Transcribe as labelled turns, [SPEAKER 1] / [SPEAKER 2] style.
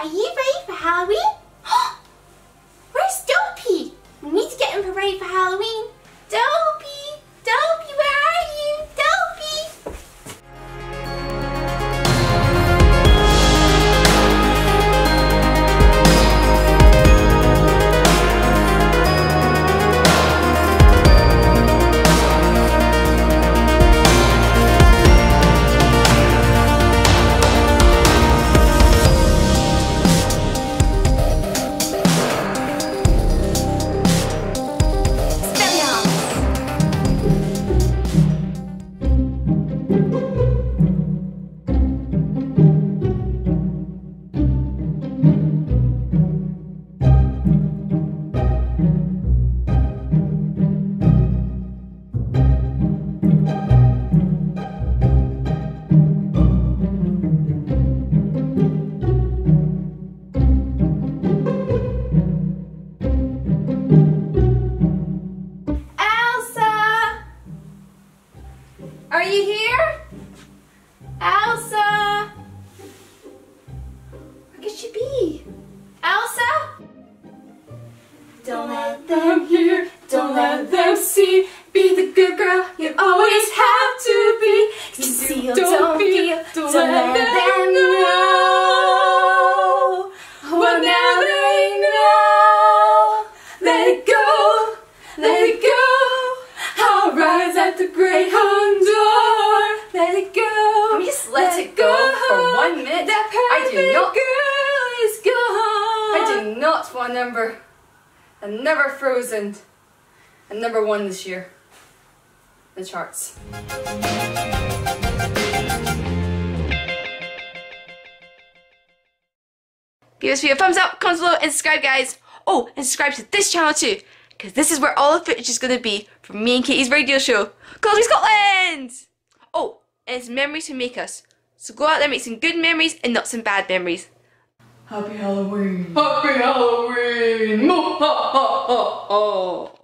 [SPEAKER 1] Are you ready for Halloween?
[SPEAKER 2] Are you here? Elsa? Where could she
[SPEAKER 3] be?
[SPEAKER 2] Elsa?
[SPEAKER 1] Don't let them hear, don't let them
[SPEAKER 2] see. Be the good girl you always have to be.
[SPEAKER 1] Conceal, don't, don't be, feel, don't, don't let, let them know.
[SPEAKER 3] Now
[SPEAKER 2] they know. Let it go, let it go.
[SPEAKER 3] I'll rise at the great hundred.
[SPEAKER 2] Let it go. Can we just let it go for one minute? That I do perfect not- girl is gone. I
[SPEAKER 3] do not want number and never frozen and number one this year. The charts.
[SPEAKER 2] Give us a thumbs up, comment below, and subscribe, guys. Oh, and subscribe to this channel too, because this is where all the footage is going to be from me and Katie's radio show, Culture Scotland. Oh, and it's memories to make us. So go out there, and make some good memories and not some bad memories.
[SPEAKER 3] Happy Halloween. Happy Halloween. Mo ha ha ha ha.